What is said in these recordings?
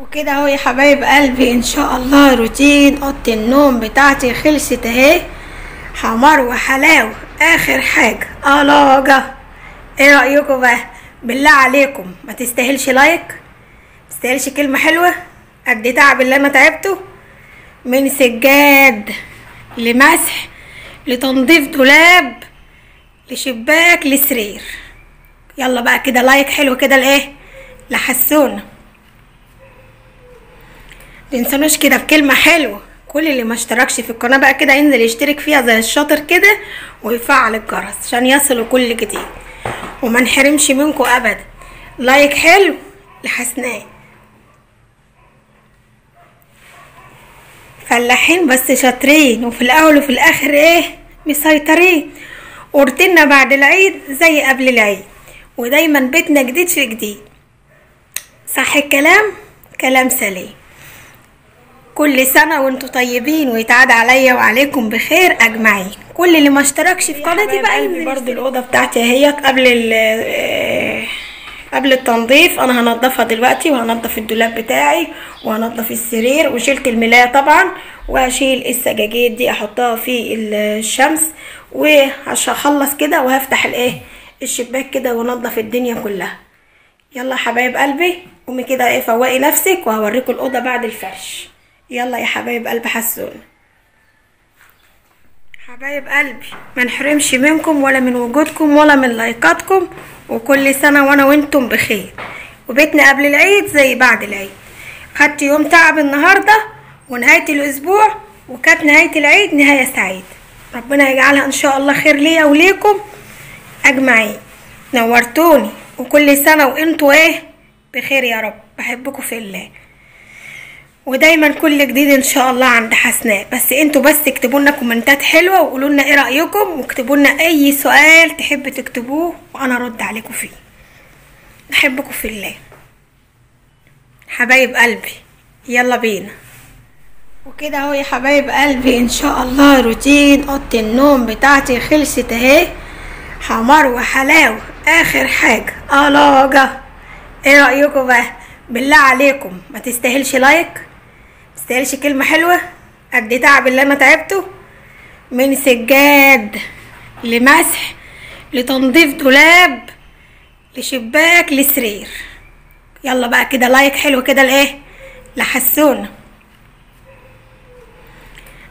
وكده اهو يا حبايب قلبي إن شاء الله روتين أوضة النوم بتاعتي خلصت اهي. حمار وحلاوة. آخر حاجة. الاجا إيه رأيكم بقى؟ بالله عليكم. ما تستاهلش لايك. تستاهلش كلمة حلوة. قد تعب اللي أنا تعبته. من سجاد لمسح لتنظيف دولاب لشباك لسرير. يلا بقى كده like حلو كده لإيه؟ لحسونا. تنسوناش كده بكلمة حلوة. كل اللي ما اشتركش في القناة بقى كده ينزل يشترك فيها زي الشاطر كده ويفعل الجرس عشان يصلوا كل جديد. وما نحرمش منكم ابدا. like حلو لحسناء فلاحين بس شاطرين وفي الأول وفي الآخر إيه؟ مسيطرين. ورتنا بعد العيد زي قبل العيد. ودايما بيتنا جديد في جديد. صح الكلام؟ كلام سليم. كل سنة وانتوا طيبين ويتعاد عليا وعليكم بخير أجمعين. كل اللي ما اشتركش في قناتي بقى ينزل. برضو الأوضة بتاعتي اهيت قبل ال قبل التنظيف. أنا هنضفها دلوقتي وهنضف الدولاب بتاعي وهنضف السرير وشلت الملاية طبعا وهشيل السجاجيد دي أحطها في الشمس وهخلص كده وهفتح الإيه الشباك كده وانضف الدنيا كلها. يلا حبايب قلبي قومي كده إيه فوقي نفسك وهوريكم الأوضة بعد الفرش. يلا يا حبايب قلبي حسونا حبايب قلبي ما نحرمش منكم ولا من وجودكم ولا من لايكاتكم وكل سنة وأنا وأنتم بخير. وبيتنا قبل العيد زي بعد العيد. خدت يوم تعب النهارده ونهاية الأسبوع وكانت نهاية العيد نهاية سعيده ربنا يجعلها إن شاء الله خير ليا وليكم. أجمعين. نورتوني. وكل سنة وأنتوا إيه؟ بخير يا رب. بحبكم في الله. ودايما كل جديد إن شاء الله عند حسناء. بس أنتوا بس اكتبوا لنا كومنتات حلوة وقولوا لنا إيه رأيكم واكتبوا لنا أي سؤال تحب تكتبوه وأنا أرد عليكم فيه. بحبكم في الله. حبايب قلبي يلا بينا. وكده اهو يا حبايب قلبي إن شاء الله روتين أوضة النوم بتاعتي خلصت اهي. حمار وحلاوة. آخر حاجة. الاجا إيه رأيكم بقى؟ بالله عليكم. ما تستاهلش لايك تستاهلش كلمة حلوة. قد تعب اللي أنا تعبته؟ من سجاد لمسح لتنظيف دولاب لشباك لسرير. يلا بقى كده like حلو كده لإيه؟ لحسونا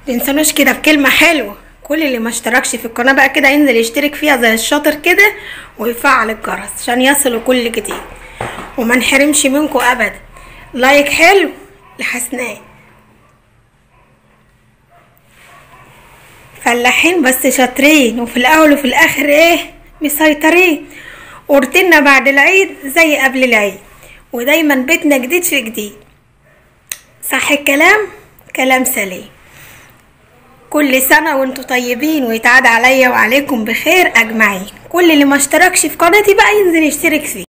تنسوناش كده بكلمة حلوة. كل اللي ما اشتركش في القناة بقى كده ينزل يشترك فيها زي الشاطر كده ويفعل الجرس عشان يصلوا كل جديد. وما نحرمش منكم ابدا. like حلو لحسناء فلاحين بس شاطرين وفي الأول وفي الآخر إيه؟ مسيطرين. ورتنا بعد العيد زي قبل العيد ودايما بيتنا جديد في جديد. صح الكلام؟ كلام سليم. كل سنة وانتوا طيبين ويتعاد عليا وعليكم بخير أجمعين. كل اللي ما اشتركش في قناتي بقى ينزل يشترك فيه.